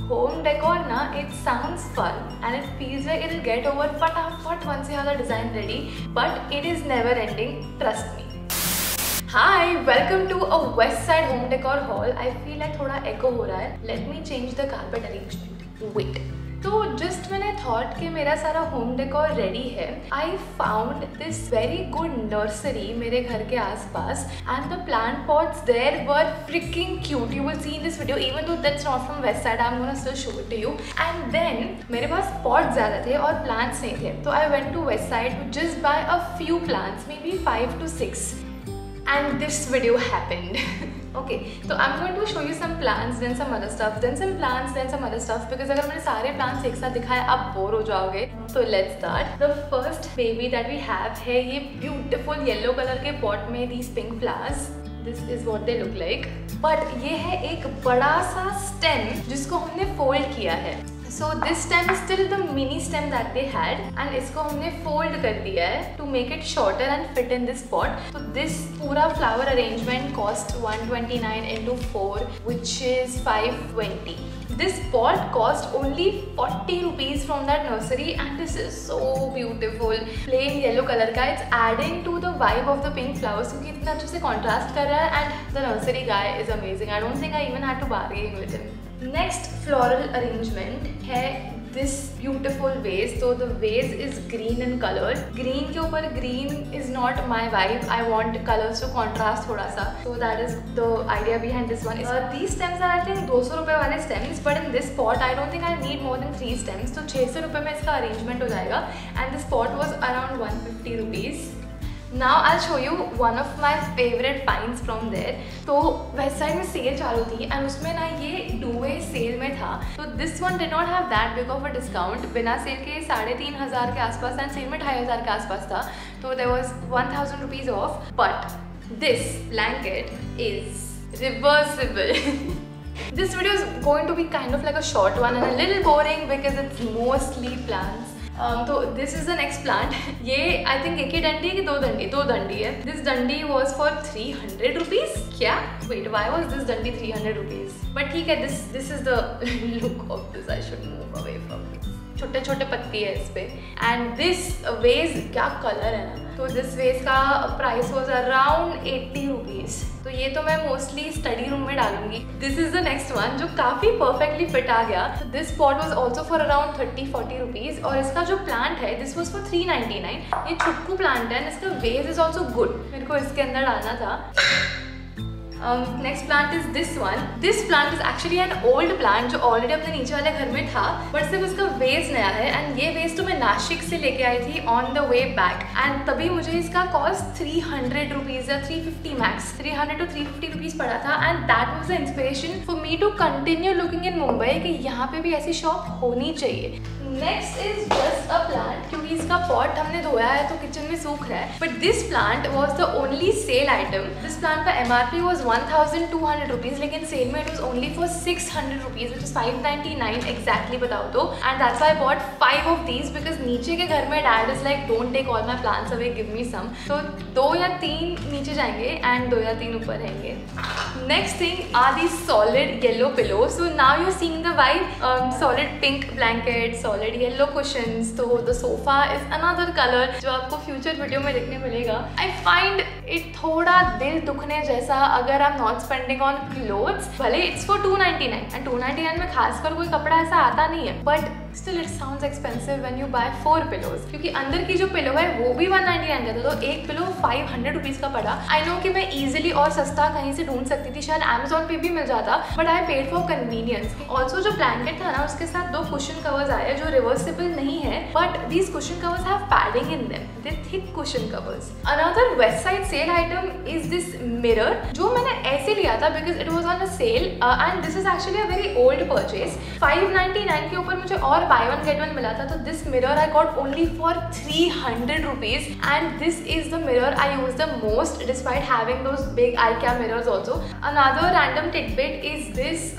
Home decor na, it sounds fun and it feels like it'll get over but once you have the design ready but it is never ending, trust me. Hi, welcome to a West Side home decor haul. I feel like thoda echo ho raha hai. Let me change the carpet arrangement. Wait. तो just मैंने thought कि मेरा सारा home decor ready है। I found this very good nursery मेरे घर के आसपास and the plant pots there were freaking cute you will see in this video even though that's not from Westside I am gonna still show to you and then मेरे पास pot ज़्यादा थे और plants नहीं थे। तो I went to Westside to just buy a few plants maybe five to six and this video happened okay तो I am going to show you some plants then some other stuff then some plants then some other stuff because अगर मैंने सारे plans एक साथ दिखाए, आप bore हो जाओगे। तो let's start the first baby that we have है ये ब्यूटिफुल येलो कलर के पॉट में these pink flowers this is what they look like but ये है एक बड़ा सा स्टेम जिसको हमने फोल्ड किया है। So this stem still the mini stem that they had and इसको हमने फोल्ड कर दिया है to make it shorter and fit in this spot तो दिस पूरा flower arrangement cost one twenty nine into four which is five twenty this pot cost only forty rupees from that nursery and this is so beautiful plain yellow colour का it's adding to the vibe of the pink flowers क्योंकि इतना अच्छे से contrast कर रहा है and the nursery guy is amazing I don't think I even had to bargain with in next floral arrangement है this beautiful vase तो the vase is green in colour green के ऊपर green is not my vibe I want colours to contrast थोड़ा सा. तो that is the idea behind this one the stems are I think दो सौ रुपये वाले stems but in this spot I don't think I need more than three stems तो छः सौ रुपये में इसका अरेंजमेंट हो जाएगा. And this spot was around one fifty rupees now I show you one of my favourite finds from there तो west side में सेल चालू थी एंड उसमें ना ये टू वे सेल में था। तो this one did not have that big of a discount बिना सेल के साढ़े तीन हज़ार के आसपास एंड सेल में ढाई हज़ार के आसपास था। तो there was one thousand rupees off but this blanket is reversible this video is going to be kind of like a short one and a little boring because it's mostly plants. तो this is the next plant ये I think एक ही डंडी है कि दो डंडी? दो डंडी है. दिस डंडी was for three hundred rupees क्या? वेट वाई वॉज़ दिस डंडी थ्री हंड्रेड रुपीज़ बट ठीक है this this is the look of this I should move away from छोटे छोटे पत्ती है इस पे. एंड दिस वेज क्या कलर है ना? तो दिस वेज का price was around eighty rupees ये तो मैं मोस्टली स्टडी रूम में डालूँगी। This is the next one जो काफ़ी परफेक्टली फिट आ गया। This pot was also for around thirty forty rupees और इसका जो प्लांट है this was for three ninety nine ये छुटकू प्लांट है इसका वेज इज़ ऑल्सो गुड मेरे को इसके अंदर डालना था। Next plant is this one this plant is actually an old plant जो ऑलरेडी अपने नीचे वाले घर में था बट सिर्फ़ उसका वेज नया है एंड ये वेज तो मैं नासिक से लेके आई थी on the way back and तभी मुझे इसका कॉस्ट थ्री हंड्रेड रुपीज़ या three fifty max three hundred to three fifty rupees पड़ा था and that was the inspiration for me to continue looking in Mumbai कि यहाँ पे भी ऐसी शॉप होनी चाहिए। Next is just a plant क्योंकि इसका पॉट हमने धोया है तो किचन में सूख रहा है। But this plant was the only sale item this plant का M R P was one thousand two hundred rupees लेकिन सेल में it was only for six hundred rupees which is five ninety nine exactly बताओ तो and that's I bought five of these because नीचे के घर में dad is like don't take all my plants away give me some तो दो या तीन नीचे जाएँगे एंड दो या तीन ऊपर रहेंगे। Next thing are the solid yellow pillow so now you seeing the white solid pink blanket solid solid yellow cushion तो the sofa is another colour जो आपको फ्यूचर वीडियो में देखने मिलेगा। आई फाइंड इट थोड़ा दिल दुखने जैसा अगर आप नॉट स्पेंडिंग ऑन क्लोथ्स भले it's for two ninety nine and two ninety nine में खासकर कोई कपड़ा ऐसा आता नहीं है but still it sound expensive when you buy four pillows क्योंकि अंदर की जो पिलो है, वो भी वन नाइनटी नाइन का था तो एक पिलो फाइव हंड्रेड रुपीज़ का पड़ा। आई नो कि मैं इजिली और सस्ता कहीं से ढूंढ सकती थी, शायद एमेजोन पे भी मिल जाता but I paid for convenience also जो ब्लैंकेट था ना, उसके साथ दो क्वेश्चन कवर्स आए जो रिवर्सिबल नहीं है but these cushion covers have padding in them thick cushion covers another West Side sale item is this mirror जो मैंने ऐसे लिया था because it was on a sale and this is actually a very old purchase five ninety nine के ऊपर मुझे और by one get one मिला था तो this mirror I got only for three hundred rupees and this is the mirror I use the most despite having those big IKEA mirrors also another random tidbit is this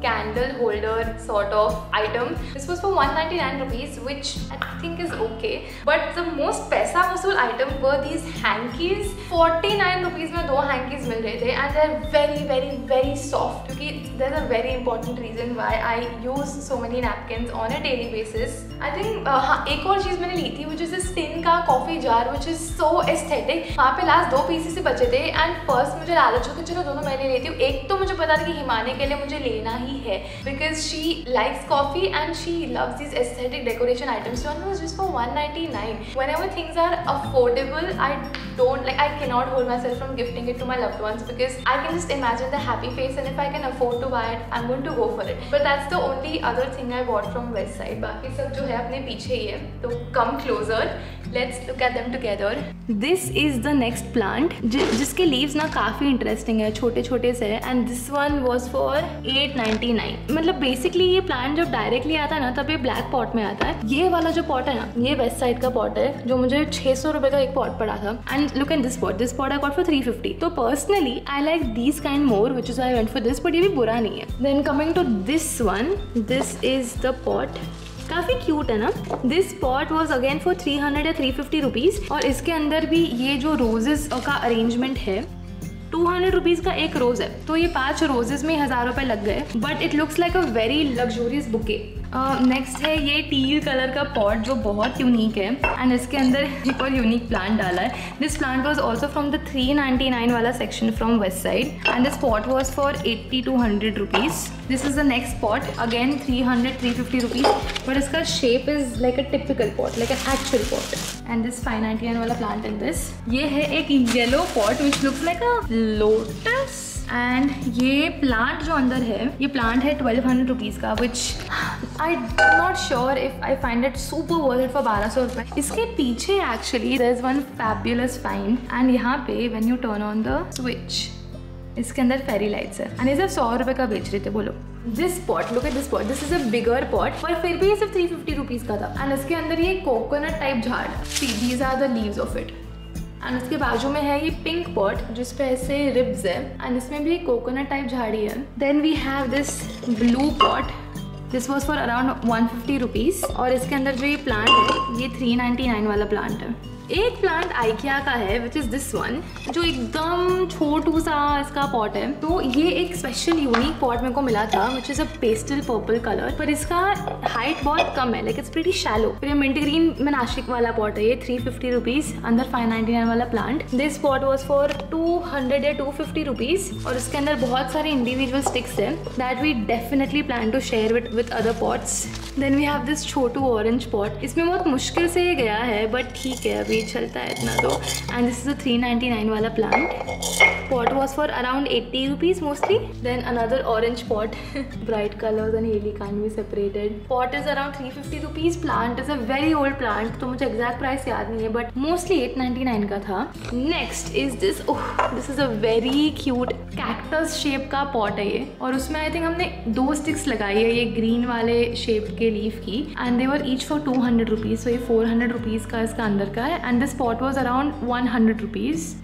candle holder sort of item. This was for 199 rupees, which I think is okay. But the most paisa वसूल item were these hankies 49 rupees में दो hankies मिल रहे थे and they very very very soft क्योंकि they are very important reason why I use so many napkin on a daily basis I think एक और चीज़ मैंने ली थी विच इज़ स्टिन का coffee jar which is so aesthetic वहाँ पे लास्ट दो पीसेस ही बचे थे एंड फ़र्स्ट मुझे लालच हो कि चलो दोनों मैंने लेती थी, एक तो मुझे पता था कि हिमानी के लिए मुझे लेना ही है because she likes coffee and she love this aesthetic decoration items one ninety nine one ever things are affordable I don't like I cannot hold myself from gifting it to my loved ones because I can just imagine the happy face and if I can afford to buy it I'm going to go for it but that's the only other thing I bought from west side बाकी सब जो है अपने पीछे ही है तो come closer Let's look at them together. This is the next plant जिसके leaves ना काफ़ी इंटरेस्टिंग है छोटे छोटे से and this one was for 899 मतलब बेसिकली ये प्लांट जब डायरेक्टली आता है ना, तब ये ब्लैक पॉट में आता है। ये वाला जो पॉट है ना, ये वेस्ट साइड का पॉट है, जो मुझे छह सौ रुपए का एक पॉट पड़ा था। And look an this pot this pot I got for three fifty तो personally I like this kind more which is I went for this but ये भी बुरा नहीं है. Then coming to this one this is the pot काफ़ी cute है ना? This pot was again for three hundred या थ्री फिफ्टी रुपीज़ और इसके अंदर भी ये जो रोजेज़ का अरेंजमेंट है टू हंड्रेड रुपीज़ का एक रोज़ है। तो ये पाँच रोजेज में हज़ार रुपए लग गए but it looks like a very luxurious bouquet next uh, है ये टील कलर का पॉट जो बहुत यूनिक है एंड इसके अंदर एक और यूनिक प्लांट डाला है। This plant was also from the 399 वाला section from West Side and this pot was for 80 to hundred rupees this is the next pot again 300 350 rupees but इसका shape is like a typical pot like an actual pot and this 599 वाला plant in this ये है एक yellow pot which looks like a lotus and ये plant जो अंदर है, ये प्लांट है ट्वेल्व हंड्रेड रुपीज़ का which I not sure if I find it super worth it for बारह सौ रुपए. इसके पीछे actually there is one fabulous find and यहाँ पे when you turn on the switch इसके अंदर फेरी लाइट्स है. एंड सिर्फ़ सौ रुपए का बेच रहे थे बोलो this pot look at this pot this is a bigger pot पर फिर भी ये सिर्फ़ थ्री फिफ्टी रुपीज़ का था. एंड इसके अंदर ये कोकोनट टाइप झाड़ सी these are the leaves of it and उसके बाजू में है ये पिंक पॉट जिसपे ऐसे रिब्स है। एंड इसमें भी कोकोनट टाइप झाड़ी है। Then we have this blue pot this was for around one fifty rupees और इसके अंदर जो ये प्लांट है, ये थ्री नाइन्टी नाइन वाला प्लांट है। एक प्लांट आइकिया का है विच इज़ दिस वन जो एकदम छोटू सा इसका पॉट है। तो ये एक स्पेशल यूनिक पॉट मेरे को मिला था which is a pastel purple colour पर इसका हाइट बहुत कम है लाइक इट्स प्रीटी शैलो फिर मिंट ग्रीन में नाशिक वाला पॉट है ये थ्री फिफ्टी रुपीज़ अंदर फाइव नाइनटी नाइन वाला plant this pot was for two hundred या टू फिफ्टी रुपीज़ और इसके अंदर बहुत सारे इंडिविजुअल स्टिक्स है that we definitely plan to share with with other pots then we have this Chhotu orange pot इसमें बहुत मुश्किल से गया है बट ठीक है, अभी चलता है इतना तो and this is a three ninety nine वाला plant pot was for around eighty rupees mostly then another orange pot bright colours and heli can be separated pot is around three fifty rupees plant is a very old plant तो मुझे exact price याद नहीं है but mostly eight ninety nine का था next is this this is a very cute cactus shape का pot है ये और उसमें आई थिंक हमने दो स्टिक्स लगाई है ये ग्रीन वाले शेप के लीफ की and they were each for two hundred rupees so ये फोर हंड्रेड रुपीज़ का इसका अंदर का है this pot was around one hundred rupees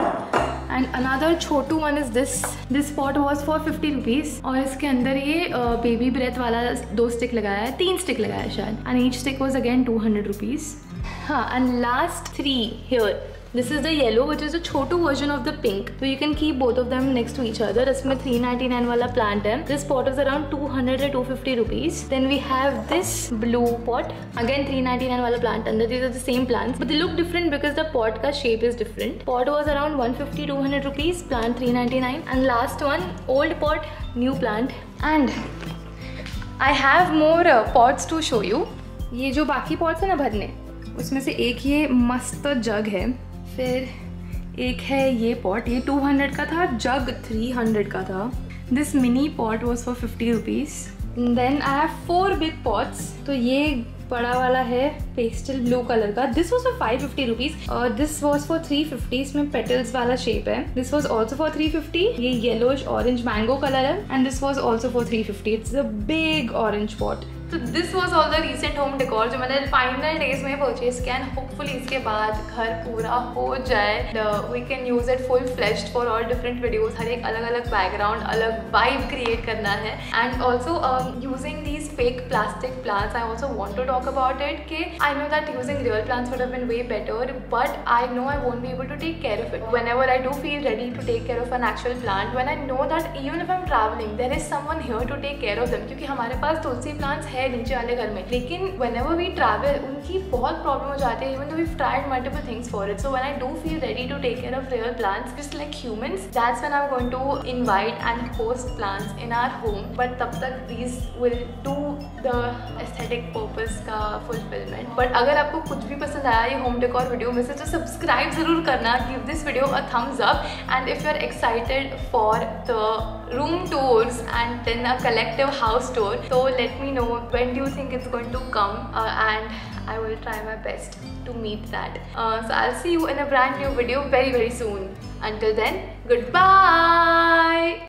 and another Chhotu one is this this pot was for fifty rupees और इसके अंदर ये बेबी ब्रेथ वाला दो स्टिक लगाया है, तीन स्टिक लगाया है शायद. And each stick was again two hundred rupees हाँ and last three here this is the yellow which is a Chhotu version of the pink तो you can keep both of them next to each other इसमें three ninety nine वाला plant है this pot is around two hundred and two fifty rupees then we have this blue pot again three ninety nine वाला plant अंदर this is the same plant but look different because the pot का shape is different pot was around one fifty two hundred rupees plant three ninety nine and last one old pot new plant and I have more pots to show you ये जो बाकी pots है ना भरने उसमें से एक ये मस्त जग है फिर एक है ये पॉट ये 200 का था जग 300 का था। This mini pot was for fifty rupees then I have four big pots तो ये बड़ा वाला है पेस्टल ब्लू कलर का। This was for five fifty rupees और this was for three fifty इसमें पेटल्स वाला शेप है। This was also for three fifty ये येलोश ऑरेंज मैंगो कलर है। And this was also for three fifty it's a big orange pot तो this was all the recent home decor जो मैंने final days में purchase किया and hopefully इसके बाद घर पूरा हो जाए। We can use it full fleshed for all different videos हर एक अलग अलग बैकग्राउंड अलग वाइब क्रिएट करना है। And also using these fake plastic plants I also want to talk about it के I know that using real plants would been way better but I know I won't be able to take care of it whenever I do feel ready to take care of an actual plant when I know that even if I'm travelling there is someone here to take care of them क्योंकि हमारे पास तुलसी plants है नीचे वाले घर में। लेकिन when ever we travel उनकी बहुत प्रॉब्लम हो जाती है even though we tried multiple things for it so one I do feel ready to take care of real plants just like humans that's one I going to invite and host plants in our home but तब तक these will do the aesthetic purpose का fulfilment but अगर आपको कुछ भी पसंद आया ये होम डेकोर वीडियो में से तो सब्सक्राइब ज़रूर करना give this video a thumbs up and if you are excited for the room tours and then a collective house tour so let me know when do you think it's going to come? Uh, and I will try my best to meet that. Uh, so I'll see you in a brand new video very very soon. Until then goodbye